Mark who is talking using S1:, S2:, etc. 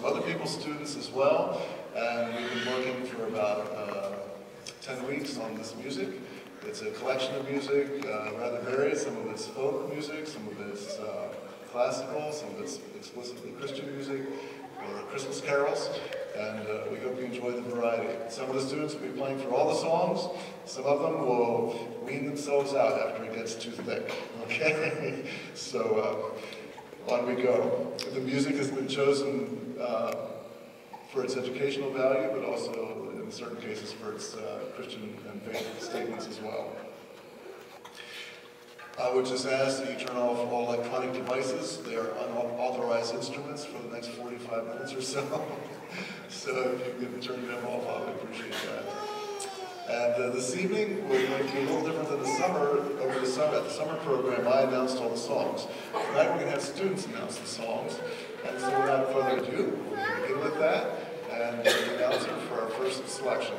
S1: some other people's students as well. And we've been working for about uh, 10 weeks on this music. It's a collection of music, uh, rather varied. Some of it's folk music, some of it's uh, classical, some of it's explicitly Christian music, or Christmas carols. And uh, we hope you enjoy the variety. Some of the students will be playing for all the songs. Some of them will wean themselves out after it gets too thick. Okay? so uh, on we go. The music has been chosen uh, for its educational value, but also in certain cases for its uh, Christian and faith statements as well. I would just ask that you turn off all electronic devices. They are unauthorized instruments for the next 45 minutes or so. so if you could turn them off, I would appreciate that. And uh, this evening, we're going to be a little different than the summer. Over the summer, at the summer program, I announced all the songs. Students announce the songs. And so without further ado, we'll begin with that and the announcer for our first selection.